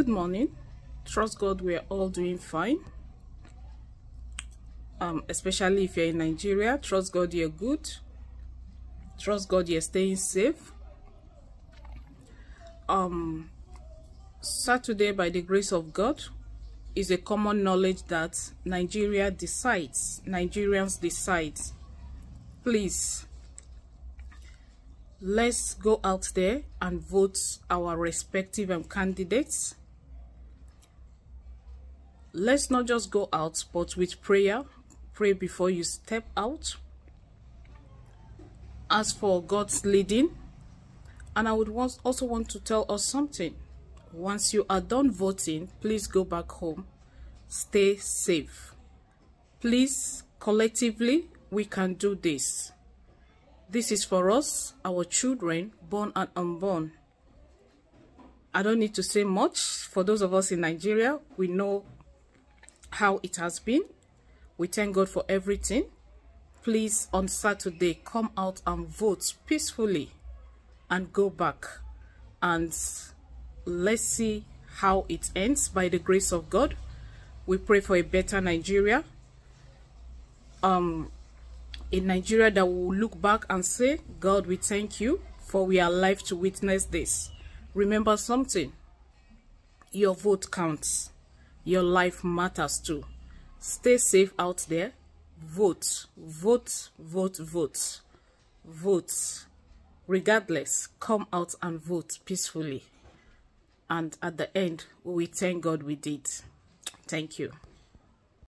Good morning. Trust God we're all doing fine. Um, especially if you're in Nigeria, trust God you're good. Trust God you're staying safe. Um, Saturday, by the grace of God, is a common knowledge that Nigeria decides. Nigerians decide. Please, let's go out there and vote our respective um, candidates. Let's not just go out, but with prayer. Pray before you step out. Ask for God's leading. And I would want, also want to tell us something. Once you are done voting, please go back home. Stay safe. Please, collectively, we can do this. This is for us, our children, born and unborn. I don't need to say much. For those of us in Nigeria, we know how it has been. We thank God for everything. Please, on Saturday, come out and vote peacefully and go back. And let's see how it ends by the grace of God. We pray for a better Nigeria. Um, in Nigeria that will look back and say, God, we thank you for we are alive to witness this. Remember something. Your vote counts. Your life matters too. Stay safe out there. Vote, vote, vote, vote. Vote. Regardless, come out and vote peacefully. And at the end, we thank God we did. Thank you.